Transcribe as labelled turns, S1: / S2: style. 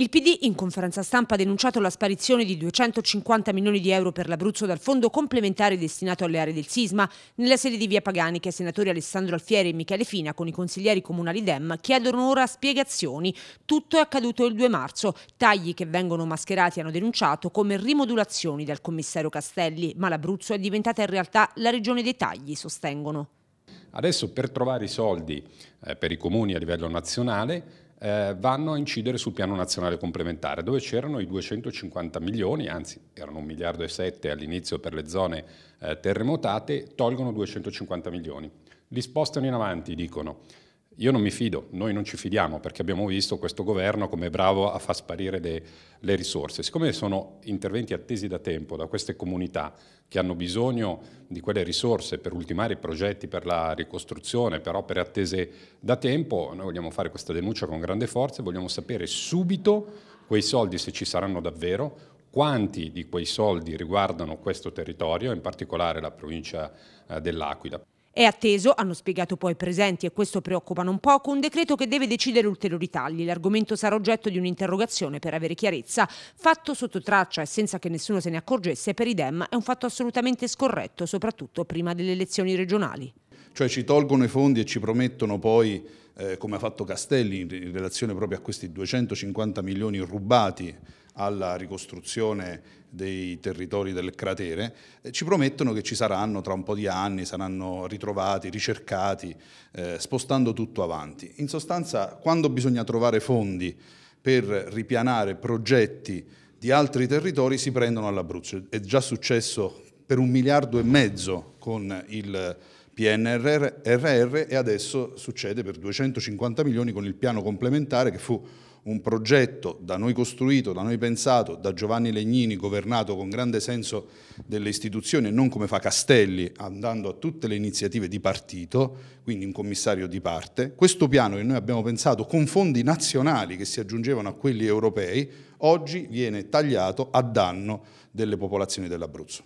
S1: Il PD in conferenza stampa ha denunciato la sparizione di 250 milioni di euro per l'Abruzzo dal fondo complementare destinato alle aree del sisma. Nella sede di Via Paganica, i senatori Alessandro Alfieri e Michele Fina con i consiglieri comunali Dem chiedono ora spiegazioni. Tutto è accaduto il 2 marzo. Tagli che vengono mascherati hanno denunciato come rimodulazioni dal commissario Castelli, ma l'Abruzzo è diventata in realtà la regione dei tagli, sostengono.
S2: Adesso per trovare i soldi eh, per i comuni a livello nazionale eh, vanno a incidere sul piano nazionale complementare, dove c'erano i 250 milioni, anzi erano un miliardo e sette all'inizio per le zone eh, terremotate, tolgono 250 milioni. Li spostano in avanti, dicono io non mi fido, noi non ci fidiamo perché abbiamo visto questo governo come bravo a far sparire le, le, risorse. Siccome sono interventi attesi da tempo da queste comunità che hanno bisogno di quelle risorse per ultimare i progetti per la ricostruzione, per opere attese da tempo, noi vogliamo fare questa denuncia con grande forza e vogliamo sapere subito quei soldi se ci saranno davvero, quanti di quei soldi riguardano questo territorio, in particolare la provincia eh, dell'Aquila.
S1: È atteso, hanno spiegato poi presenti e questo preoccupa non poco, un decreto che deve decidere ulteriori tagli. L'argomento sarà oggetto di un'interrogazione per avere chiarezza. Fatto sotto traccia e senza che nessuno se ne accorgesse, per i Dem è un fatto assolutamente scorretto, soprattutto prima delle elezioni regionali.
S3: Cioè ci tolgono i fondi e ci promettono poi, eh, come ha fatto Castelli in relazione proprio a questi 250 milioni rubati alla ricostruzione dei territori del cratere, eh, ci promettono che ci saranno tra un po' di anni, saranno ritrovati, ricercati, eh, spostando tutto avanti. In sostanza, quando bisogna trovare fondi per ripianare progetti di altri territori, si prendono all'Abruzzo. È già successo per un miliardo e mezzo con il PNRR e adesso succede per 250 milioni con il piano complementare che fu un progetto da noi costruito, da noi pensato, da Giovanni Legnini, governato con grande senso delle istituzioni e non come fa Castelli, andando a tutte le iniziative di partito, quindi un commissario di parte. Questo piano che noi abbiamo pensato con fondi nazionali che si aggiungevano a quelli europei, oggi viene tagliato a danno delle popolazioni dell'Abruzzo.